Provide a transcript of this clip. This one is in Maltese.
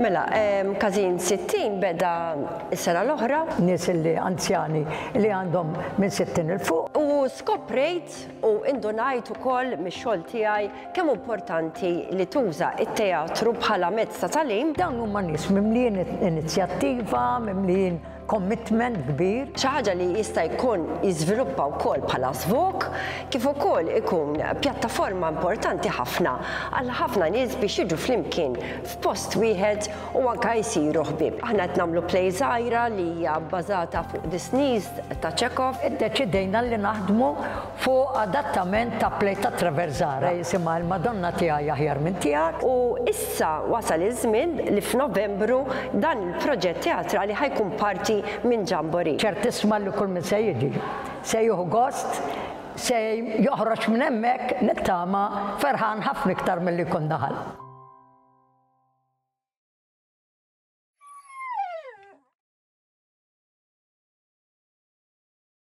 Mela, każin 60 beda s-sena l-oħra. Nies li anzjani li għandhom minn 60 il fuq. U skoprejt u indunajt ukoll mix-xogħol tiegħi kemm importanti li tuża t-teatru bħala mezz ta' tagħlim. Dawn huma nies mimlijin inizjattiva, mimlijin commitment kbir. Xi ħaġa li jista' jkun jiżviluppa wkoll bħala żvog, kif ukoll ikun pjattaforma importanti ħafna għal ħafna nies biex jiġu flimkien f'post wieħed u anke jsiru ħbieb. Aħna qed nagħmlu play żgħira li hija bbażata fuq The Sneeze ta' Chekhov. Iddeċidejna li naħdmu Fuq adattament ta' play tat-traversata li jisimha Il-Madonna Tiegħi Aħjar Minn Tiegħek. U issa wasal iż-żmien li f'Novembru dan il-proġett teatrali ħa jkun parti minn jamboree. Ċertissima li kull min se jiġi se jieħu gost, se joħroġ minn hemmhekk, nittama, ferħan ħafna iktar milli jkun daħal.